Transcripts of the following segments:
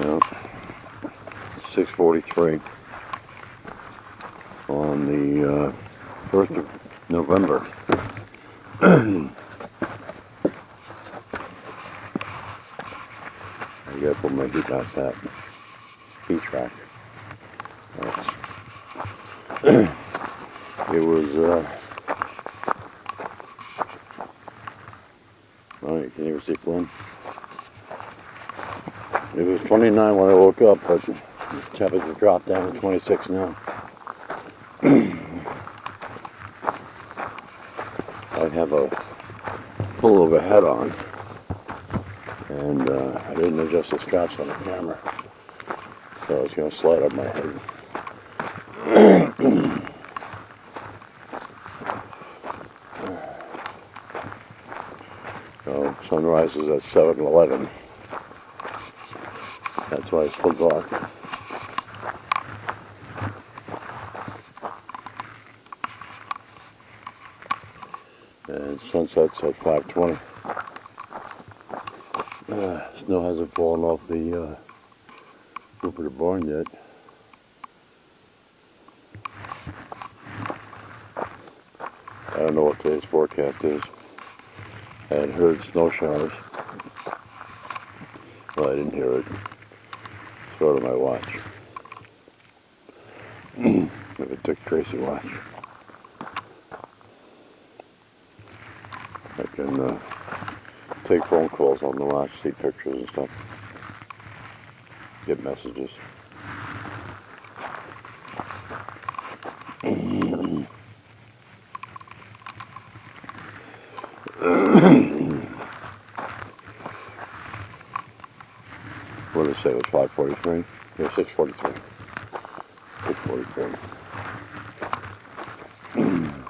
Yeah. 643 on the uh, 1st of November. I gotta put my heat mask hat. Heat track. That's- it was, uh, you can even see Flynn. It was 29 when I woke up, but temperature dropped down to 26 now. I have a pullover hat on, and uh, I didn't adjust the straps on the camera, so it's going to slide up my head. so sunrise is at 7:11. That's why it's still dark. And sunset's at 5:20. Uh, snow hasn't fallen off the uh, roof of the barn yet. I don't know what today's forecast is. I had heard snow showers. Well, I didn't hear it. So to my watch. if it took Tracy watch. I can uh, take phone calls on the watch, see pictures and stuff. Get messages. What did I say? It was 543? Yeah, 643. 643.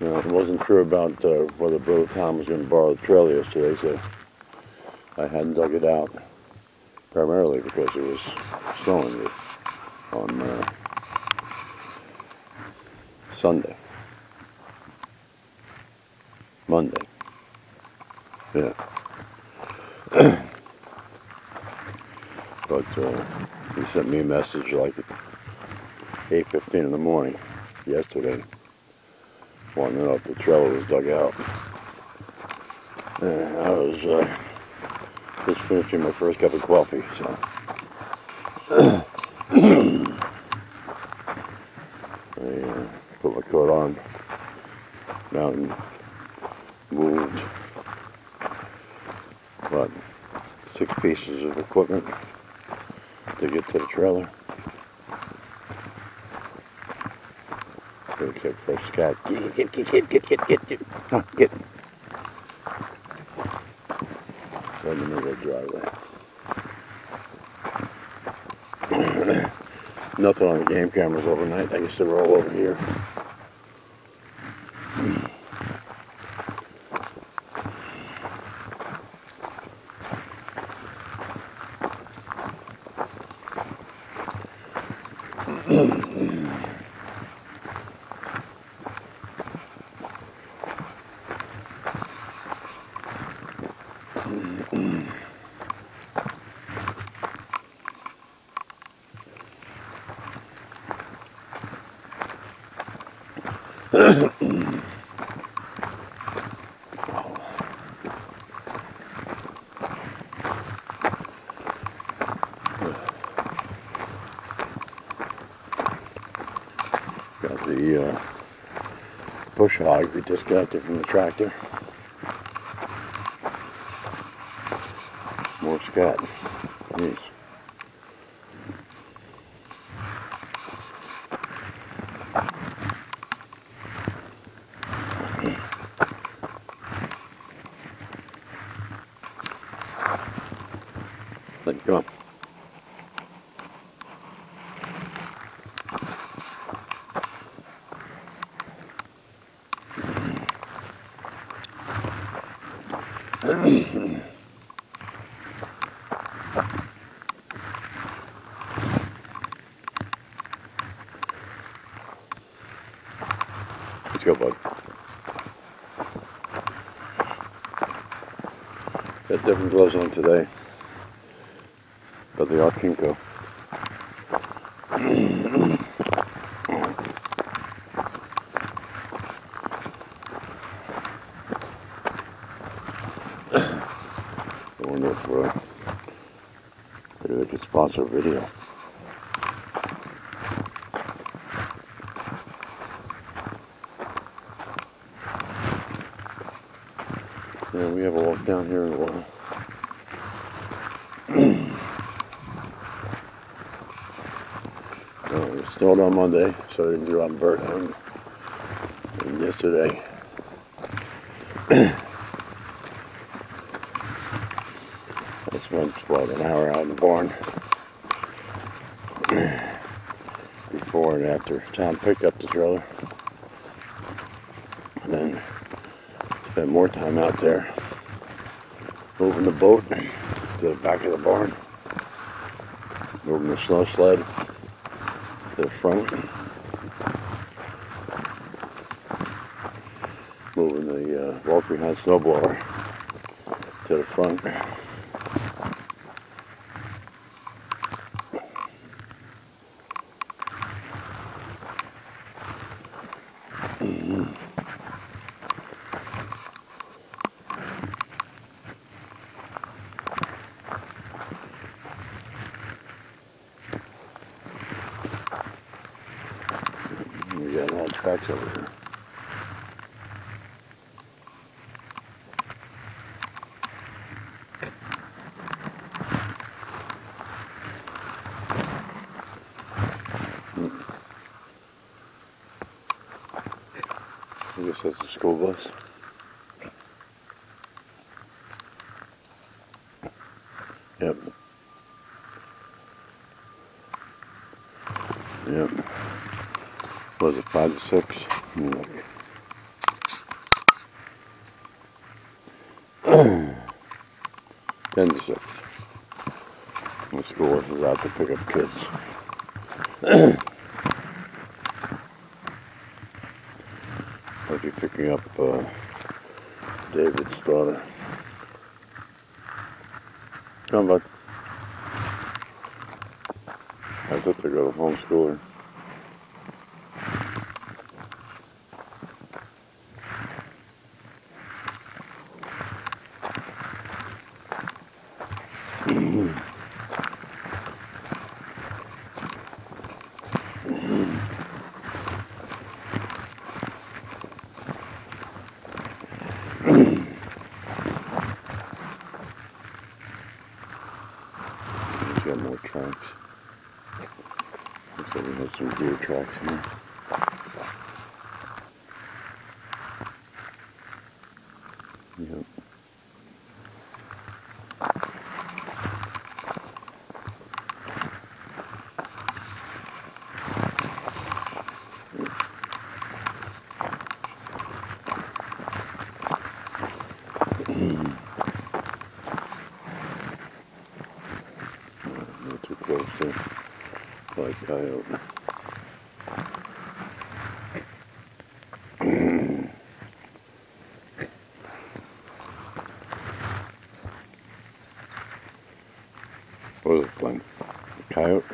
Now, I wasn't sure about uh, whether Brother Tom was going to borrow the trailer yesterday, so I hadn't dug it out. Primarily because it was snowing it on uh, Sunday. Monday. Yeah. but uh, he sent me a message like 8.15 in the morning yesterday wanting to know if the trailer was dug out. And I was uh, just finishing my first cup of coffee, so. I uh, put my coat on, mountain, moved about six pieces of equipment to get to the trailer. Gonna kick first cat. Get, get, get, get, get, get, get, get. On, get. Right in the the driveway. Nothing on the game cameras overnight. I guess they were all over here. Got the uh, push hog we disconnected from the tractor. More. Jeez. Let it go. Let's go, bud. Got different gloves on today, but they are Kinco. I wonder if uh, maybe they could sponsor video. Yeah, we have a walk down here in a while. Uh, it snowed on Monday, so I didn't go out and. And yesterday, I spent what an hour out in the barn before and after Tom picked up the trailer, and then spent more time out there moving the boat to the back of the barn, moving the snow sled to the front, moving the uh, walk behind snowblower to the front. We got a lot of tracks over here. Guess that's the school bus. Yep. Yep. Was it five to six? Ten to six. The school is out to pick up kids. I'll be picking up uh, David's daughter. Come, bud. I thought they go to homeschooler. He's got more tracks. Looks like we have some deer tracks here. Yep. Not too close there. Like coyote. What? Coyote?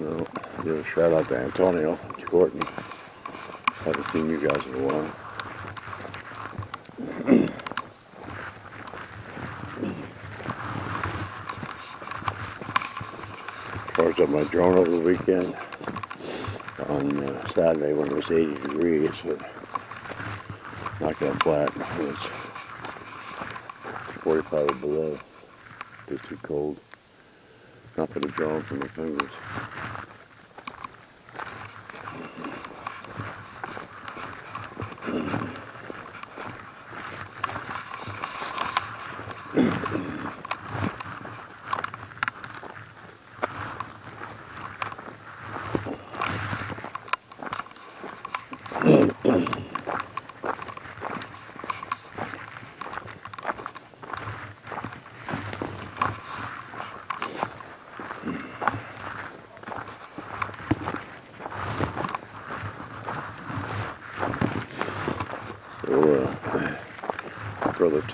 Well, give a shout out to Antonio, Courtney. Haven't seen you guys in a while. Charged up my drone over the weekend on uh, Saturday when it was 80 degrees, but not that flat. It was 45 or below. Too cold. Not for the drone from my fingers.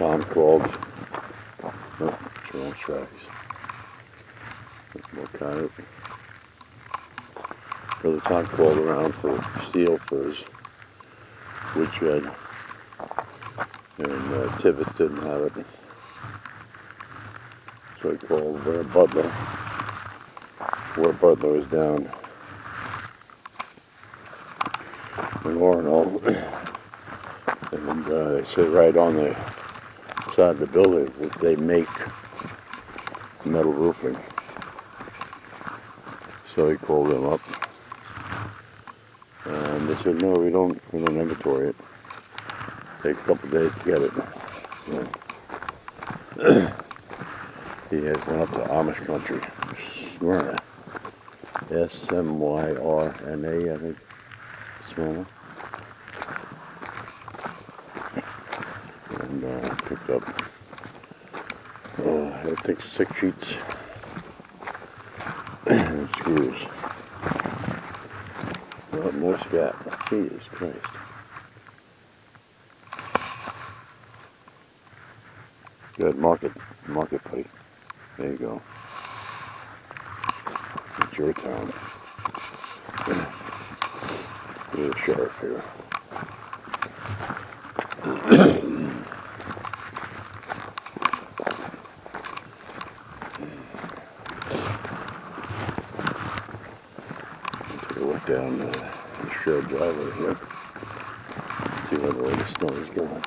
Tom called. Oh, wrong tracks. That's more coyote. Brother Tom called around for steel for his woodshed. And uh, Tibbet didn't have it. So he called Ware Butler. Ware Butler was down in Orono. And uh, they said right on the side of the building that they make metal roofing. So he called them up. And they said, no, we don't, we don't inventory it. Take a couple days to get it. So he has went up to Amish country, Smyrna. S-M-Y-R-N-A, I think, Smyrna. And uh, picked up, uh, I think six sheets and screws. Well, more scat. Jesus Christ. Good market, market plate. There you go. It's your town. There's a sheriff here. Take a look down uh, the shared driveway here. See where the latest snow is going.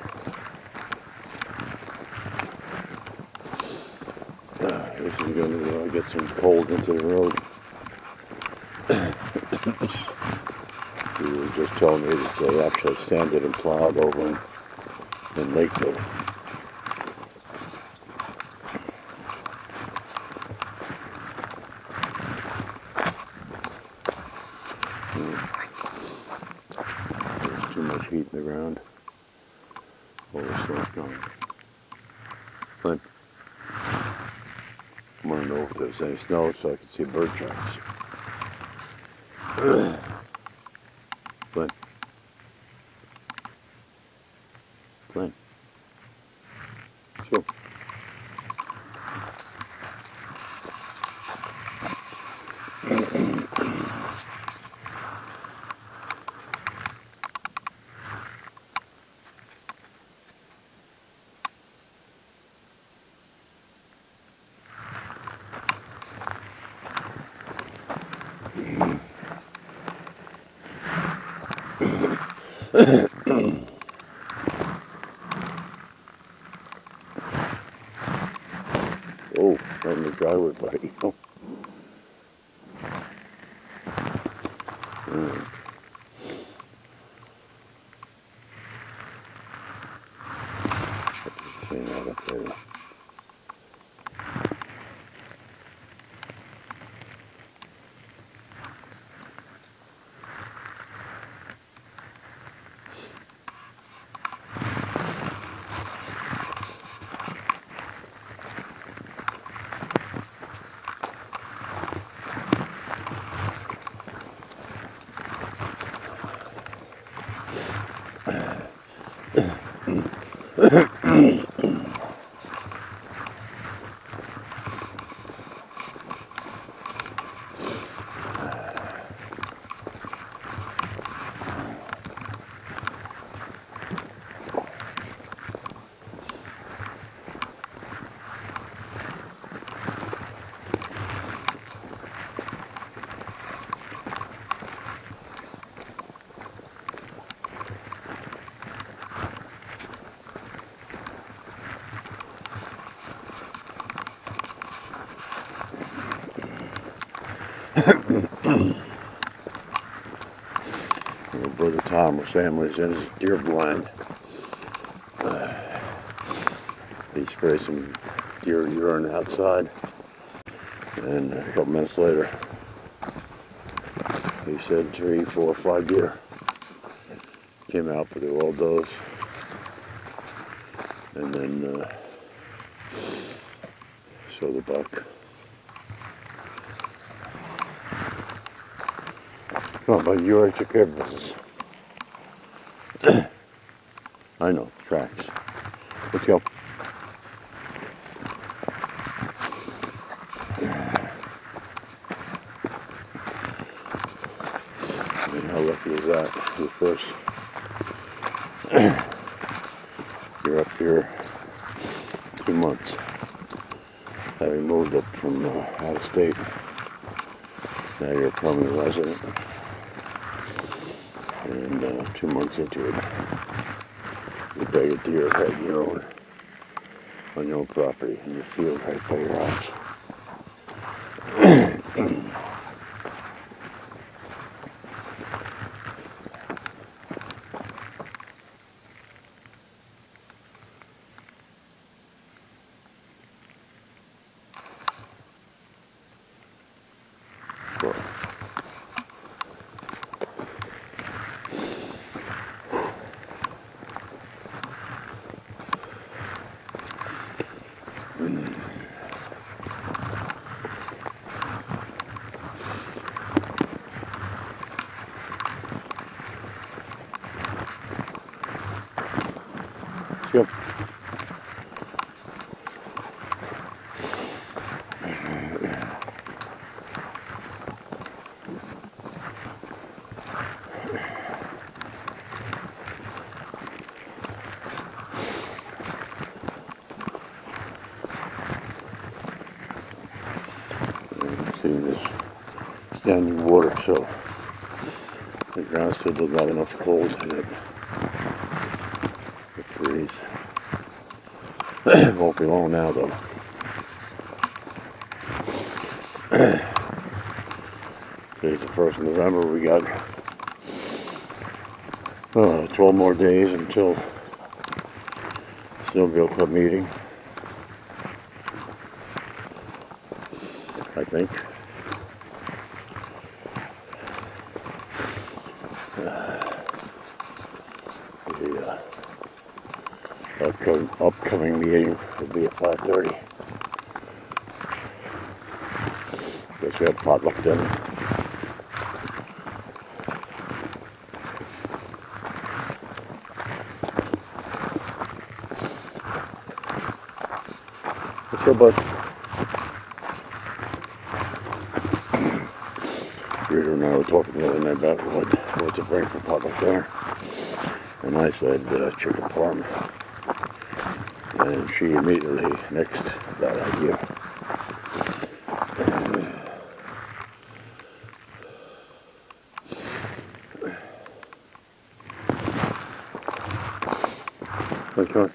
Uh, this is going to uh, get some cold into the road. he was just telling me that they actually sanded and plowed over in, in Lakeville. There's too much heat in the ground. All the snow's gone. Clint. I any snow so I can see bird tracks. Clint. Clint. So. 嗯。Your was saying in his deer blind. Uh, he sprayed some deer urine outside, and a couple minutes later, he said three, four, five deer came out for the all dose, and then uh, so the buck. Come on, buddy, you I know, tracks. Let's go. I mean, how lucky is that? The first. You're up here two months, having moved up from uh, out of state. Now you're a permanent resident, and uh, two months into it you bag a deer right your own on your own property in your field right by your house. Well, Yep. Seeing this standing water, so the ground still doesn't have enough cold in it to freeze. Won't be long now, though. Today's the first of November. We got uh, 12 more days until Snowmobile Club meeting. Think. The uh, upcoming, upcoming meeting will be at 5.30. Guess we have potluck dinner. Let's go, bud. Rita and I were talking the other night about what, what to bring for public dinner. And I said uh, chicken parm. And she immediately nixed that idea. Which one?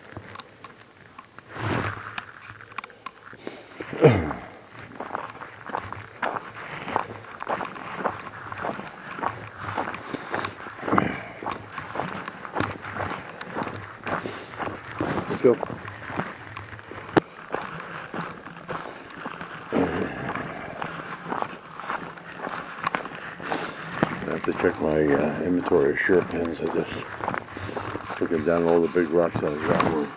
Let's go. I have to check my inventory of shirt pins. I just took them down all the big rocks ground.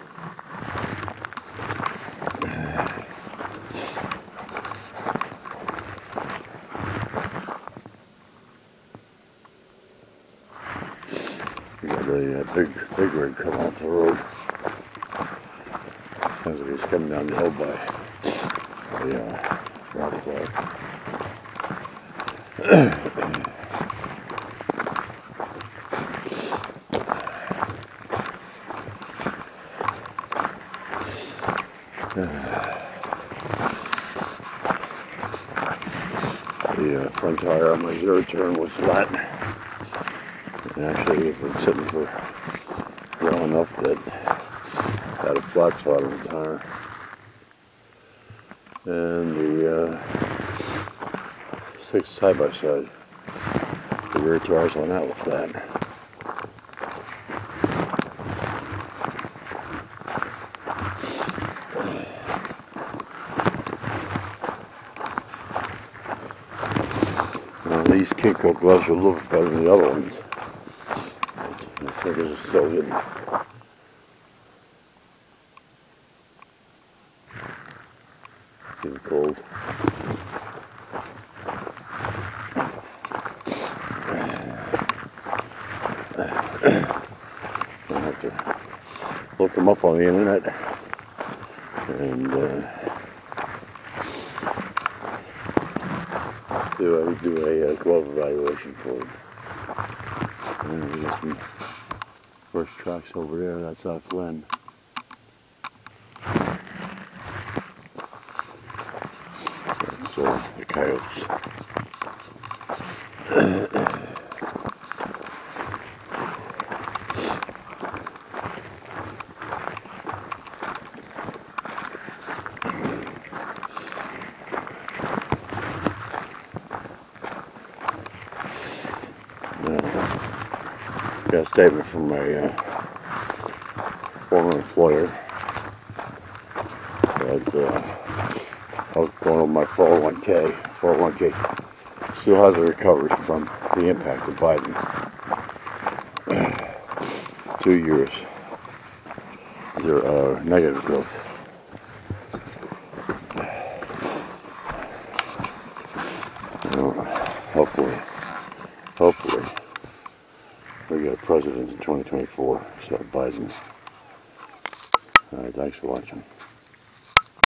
We got a uh, big, big rig coming off the road. Sounds like he's coming down the hill by the uh, rock slide. The uh, front on turn was flat. And actually, it's been sitting for well enough that had a flat spot on the tire. And the uh, six side by side, the rear tires on that was flat. Kinco gloves will look better than the other ones. My fingers are still getting getting cold. I'll have to look them up on the internet and uh, do a do a uh, glove evaluation for them. And we got some first tracks over there. That's out Glen. That's uh, the coyotes. A statement from my uh, former employer that uh, I was going over my 401k. 401k still hasn't recovered from the impact of Biden. Two years. Zero, uh, negative growth. You know, hopefully, hopefully, we get a president in 2024 instead of Biden's. All right, thanks for watching.